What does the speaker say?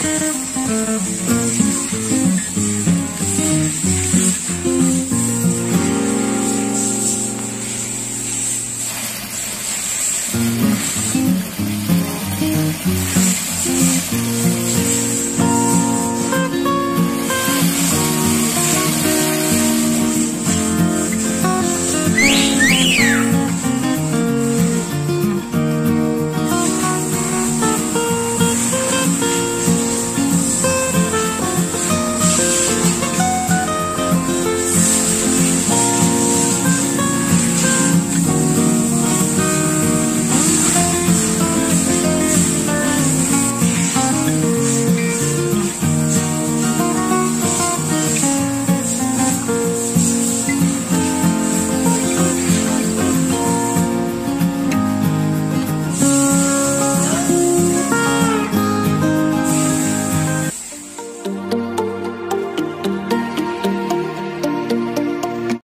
Música